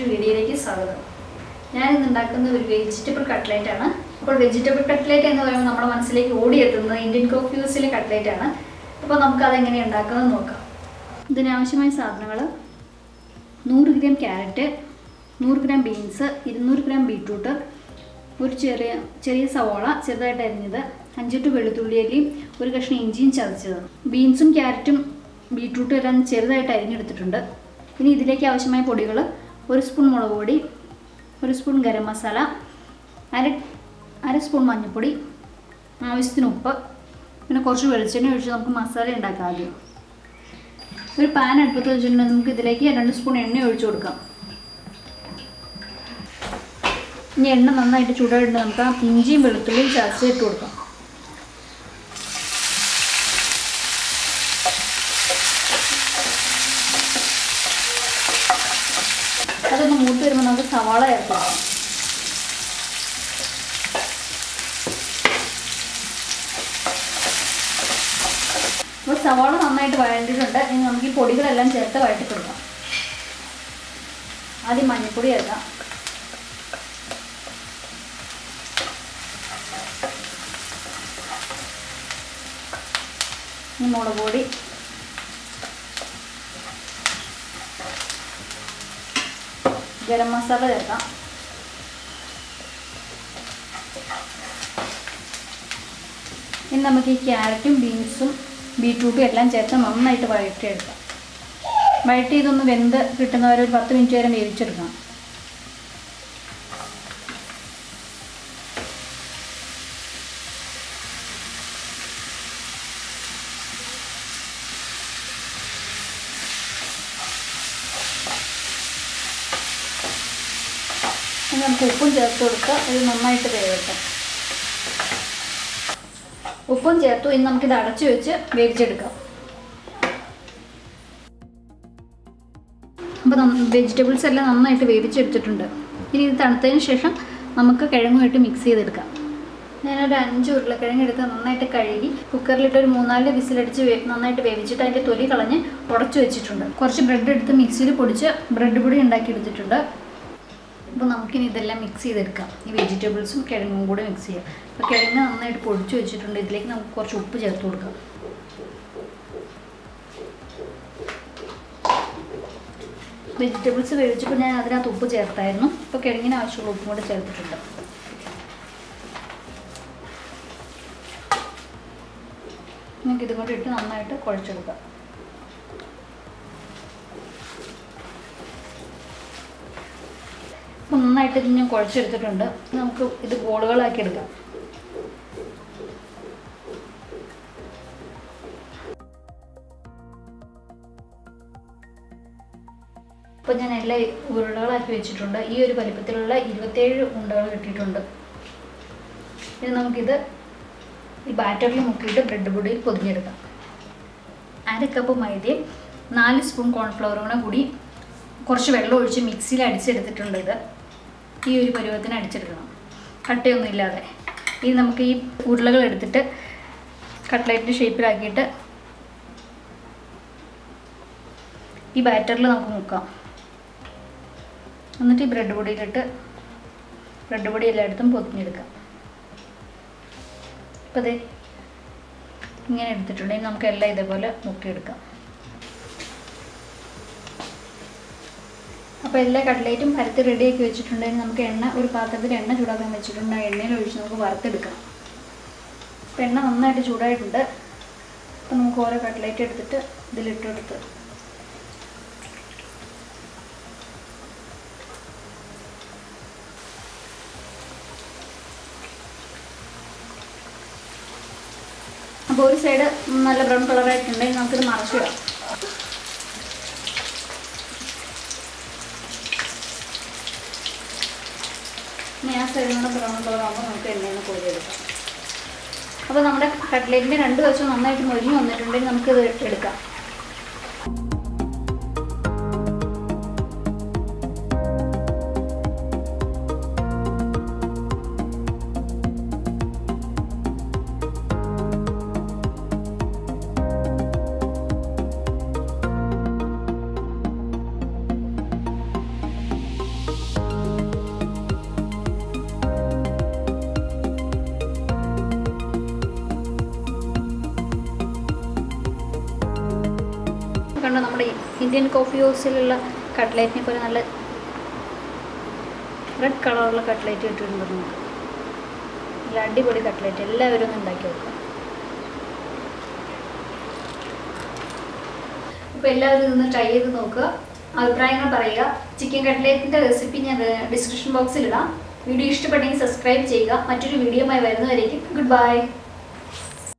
സ്വാഗതം. ഞാൻ ഇന്ന് ഉണ്ടാക്കുന്ന ഒരു വെജിറ്റബിൾ കട്ട്ലേറ്റ് ആണ്. അപ്പോൾ വെജിറ്റബിൾ കട്ട്ലേറ്റ് എന്ന് പറയുമ്പോൾ നമ്മുടെ മനസ്സിലേക്ക് ഓടിയെത്തുന്നത് ഇന്ത്യൻ കോഫ്യൂസിലെ കട്ട്ലേറ്റ് ആണ്. അപ്പോൾ നമുക്ക് അതെങ്ങനെ ഉണ്ടാക്കുന്നത് നോക്കാം. ഇതിനാവശ്യമായ സാധനങ്ങൾ നൂറ് ഗ്രാം ക്യാരറ്റ് നൂറ് ഗ്രാം ബീൻസ് ഇരുന്നൂറ് ഗ്രാം ബീട്രൂട്ട് ഒരു ചെറിയ ചെറിയ സവോള ചെറുതായിട്ട് അരിഞ്ഞത് അഞ്ചെട്ട് വെളുത്തുള്ളി അരിയും ഒരു കഷ്ണം ഇഞ്ചിയും ചതച്ചത്. ബീൻസും ക്യാരറ്റും ബീട്രൂട്ടും എല്ലാം ചെറുതായിട്ട് അരിഞ്ഞെടുത്തിട്ടുണ്ട്. ഇനി ഇതിലേക്ക് ആവശ്യമായ പൊടികൾ ഒരു സ്പൂൺ മുളക് പൊടി ഒരു സ്പൂൺ ഗരം മസാല അര അര സ്പൂൺ മഞ്ഞൾപ്പൊടി ആവശ്യത്തിന് ഉപ്പ് പിന്നെ കുറച്ച് വെളിച്ചെണ്ണ ഒഴിച്ച് നമുക്ക് മസാല ഉണ്ടാക്കാം ആദ്യം. ഒരു പാൻ അടുപ്പത്ത് വെച്ചിട്ടുണ്ടെങ്കിൽ നമുക്ക് ഇതിലേക്ക് രണ്ട് സ്പൂൺ എണ്ണ ഒഴിച്ചു കൊടുക്കാം. ഇനി എണ്ണ നന്നായിട്ട് ചൂടായിട്ട് നമുക്ക് ആ ഇഞ്ചിയും വെളുത്തുള്ളിയും ചതച്ച് ഇട്ട് കൊടുക്കാം. മൂത്ത് വരുമ്പോൾ നമുക്ക് സവാള ചേർക്കാം. അപ്പോൾ സവാള നന്നായിട്ട് വഴണ്ടിട്ടുണ്ട് ഇനി നമുക്ക് ഈ പൊടികളെല്ലാം ചേർത്ത് വഴറ്റി കൊടുക്കാം ആദ്യം മഞ്ഞൾപ്പൊടി ചേർക്കാം. മുളക് പൊടി. ഗരം മസാല ചേർക്കാം. ഇനി നമുക്ക് ഈ ക്യാരറ്റും ബീൻസും ബീട്രൂട്ടും എല്ലാം ചേർത്ത് നന്നായിട്ട് വഴറ്റിയെടുക്കാം. വഴറ്റി ഇതൊന്ന് വെന്ത് കിട്ടുന്നവരെ ഒരു പത്ത് മിനിറ്റ് വരെ വേവിച്ചെടുക്കണം. ഇനി നമുക്ക് ഉപ്പും ചേർത്ത് കൊടുക്കുക. ഇത് നന്നായിട്ട് വേവട്ടെ. ഉപ്പും ചേർത്തു. ഇനി നമുക്കിത് അടച്ചു വെച്ച് വേവിച്ചെടുക്കാം. അപ്പോൾ വെജിറ്റബിൾസ് എല്ലാം നന്നായിട്ട് വേവിച്ചെടുത്തിട്ടുണ്ട്. ഇനി ഇത് തണുത്തതിന് ശേഷം നമുക്ക് കിഴങ്ങുമായിട്ട് മിക്സ് ചെയ്തെടുക്കാം. ഞാനൊരു അഞ്ച് ഉരുളക്കിഴങ്ങ് എടുത്ത് നന്നായിട്ട് കഴുകി കുക്കറിലിട്ട് ഒരു മൂന്നാൽ വിസിലടിച്ച് നന്നായിട്ട് വേവിച്ചിട്ട് അതിന്റെ തൊലി കളഞ്ഞ് ഉടച്ചു വെച്ചിട്ടുണ്ട്. കുറച്ച് ബ്രെഡ് എടുത്ത് മിക്സിയിൽ പൊടിച്ച് ബ്രെഡ് പൊടി ഉണ്ടാക്കി എടുത്തിട്ടുണ്ട് അപ്പോൾ നമുക്കിനി ഇതെല്ലാം മിക്സ് ചെയ്തെടുക്കാം. ഈ വെജിറ്റബിൾസും കിഴങ്ങും കൂടെ മിക്സ് ചെയ്യാം. അപ്പോൾ കിഴങ്ങ് നന്നായിട്ട് പൊടിച്ച് വെച്ചിട്ടുണ്ട്. ഇതിലേക്ക് നമുക്ക് കുറച്ച് ഉപ്പ് ചേർത്ത് കൊടുക്കാം. വെജിറ്റബിൾസ് വേവിച്ചപ്പോൾ ഞാൻ അതിനകത്ത് ഉപ്പ് ചേർത്തായിരുന്നു. ഇപ്പോൾ കിഴങ്ങിന് ആവശ്യമുള്ള ഉപ്പും കൂടെ ചേർത്തിട്ടുണ്ട്. നമുക്ക് ഇതും കൂടി ഇട്ട് നന്നായിട്ട് കുഴച്ചെടുക്കാം. അപ്പം നന്നായിട്ട് ഞാൻ കുഴച്ചെടുത്തിട്ടുണ്ട്. നമുക്ക് ഇത് ബോളുകളാക്കി എടുക്കാം. അപ്പോൾ ഞാൻ എല്ലാ ഉരുളകളാക്കി വെച്ചിട്ടുണ്ട്. ഈ ഒരു വലിപ്പത്തിലുള്ള ഇരുപത്തേഴ് ഉണ്ടകൾ കിട്ടിയിട്ടുണ്ട്. ഇത് നമുക്കിത് ഈ ബാറ്ററിൽ മുക്കിയിട്ട് ബ്രെഡ് പൊടിയിൽ പൊതിഞ്ഞെടുക്കാം. അര കപ്പ് മൈദയും നാല് സ്പൂൺ കോൺഫ്ലവറും കൂടി കുറച്ച് വെള്ളം ഒഴിച്ച് മിക്സിയിൽ അടിച്ചെടുത്തിട്ടുണ്ട് ഇത്. ഈ ഒരു പരുവത്തിന് അടിച്ചെടുക്കണം. കട്ടയൊന്നും ഇല്ലാതെ. ഇനി നമുക്ക് ഈ ഉരുളകൾ എടുത്തിട്ട് കട്ട്ലൈറ്റ് ഷേപ്പിലാക്കിയിട്ട് ഈ ബാറ്ററിൽ നമുക്ക് മുക്കാം. എന്നിട്ട് ഈ ബ്രെഡ് പൊടിയിലിട്ട് ബ്രെഡ് പൊടി എല്ലായിടത്തും പൊതിഞ്ഞെടുക്കാം. അപ്പോൾ അതെ ഇങ്ങനെ എടുത്തിട്ടുണ്ടെങ്കിൽ നമുക്ക് എല്ലാം ഇതേപോലെ മുക്കിയെടുക്കാം. അപ്പോൾ എല്ലാ കട്ട്ലേറ്റും പരത്തി റെഡിയാക്കി വെച്ചിട്ടുണ്ടെങ്കിൽ നമുക്ക് എണ്ണ ഒരു പാത്രത്തിൽ എണ്ണ ചൂടാക്കാൻ വെച്ചിട്ടുണ്ട്. ആ എണ്ണയിൽ ഒഴിച്ച് നമുക്ക് വറുത്തെടുക്കാം. അപ്പോൾ എണ്ണ നന്നായിട്ട് ചൂടായിട്ടുണ്ട്. അപ്പോൾ നമുക്ക് ഓരോ കട്ട്ലേറ്റ് എടുത്തിട്ട് ഇതിലിട്ട് കൊടുത്ത് അപ്പോൾ ഒരു സൈഡ് നല്ല ബ്രൗൺ കളറായിട്ടുണ്ടെങ്കിൽ നമുക്കിത് മറച്ചിടാം. ഇനി ആ നിന്ന് ബ്രൗൺ കളറാകുമ്പോൾ നമുക്ക് എണ്ണയിൽ നിന്ന് കോരിയെടുക്കാം അപ്പോൾ നമ്മുടെ കട്ട്ലേറ്റിന്റെ രണ്ട് വശം നന്നായിട്ട് മൊരിഞ്ഞ് വന്നിട്ടുണ്ടെങ്കിൽ നമുക്കിത് എടുക്കാം. ഇന്ത്യൻ കോഫി ഹൗസിലുള്ള കട്ട്ലേറ്റിനെ പോലെ നല്ല റെഡ് കളറുള്ള കട്ട്ലേറ്റ് കിട്ടിയിട്ടുണ്ട് നമുക്ക്. നല്ല അടിപൊളി കട്ട്ലേറ്റ് എല്ലാവരും ഒന്ന് ഉണ്ടാക്കി നോക്കുക അപ്പോൾ എല്ലാവരും ഇതൊന്ന് ട്രൈ ചെയ്ത് നോക്കുക. അഭിപ്രായങ്ങൾ പറയുക. ചിക്കൻ കട്ട്ലേറ്റിന്റെ റെസിപ്പി ഞാൻ ഡിസ്ക്രിപ്ഷൻ ബോക്സിൽ ഇടാം. വീഡിയോ ഇഷ്ടപ്പെട്ടെങ്കിൽ സബ്സ്ക്രൈബ് ചെയ്യുക. മറ്റൊരു വീഡിയോ വീഡിയോയുമായി വരുന്നവരേക്കും ഗുഡ് ബൈ